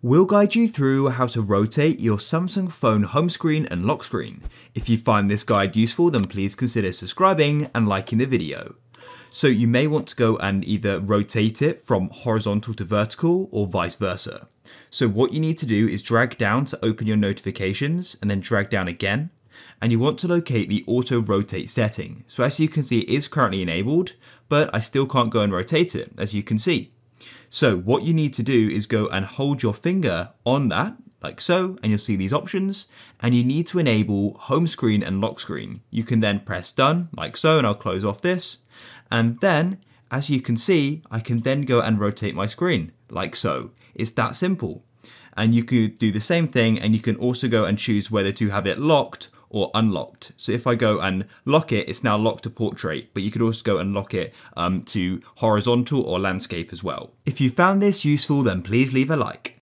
We'll guide you through how to rotate your Samsung phone home screen and lock screen. If you find this guide useful then please consider subscribing and liking the video. So you may want to go and either rotate it from horizontal to vertical or vice versa. So what you need to do is drag down to open your notifications and then drag down again and you want to locate the auto rotate setting. So as you can see it is currently enabled but I still can't go and rotate it as you can see. So what you need to do is go and hold your finger on that like so, and you'll see these options, and you need to enable home screen and lock screen. You can then press done, like so, and I'll close off this, and then, as you can see, I can then go and rotate my screen, like so. It's that simple. And you could do the same thing, and you can also go and choose whether to have it locked or unlocked. So if I go and lock it, it's now locked to portrait, but you could also go and lock it um, to horizontal or landscape as well. If you found this useful, then please leave a like.